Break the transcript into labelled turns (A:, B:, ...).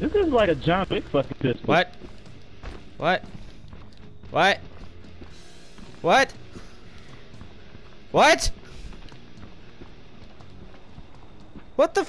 A: This is like a John Wick fucking pistol.
B: What? What? What? What? What? What the